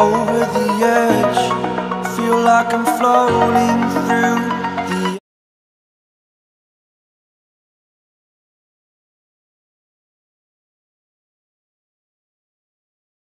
over the edge. Feel like I'm floating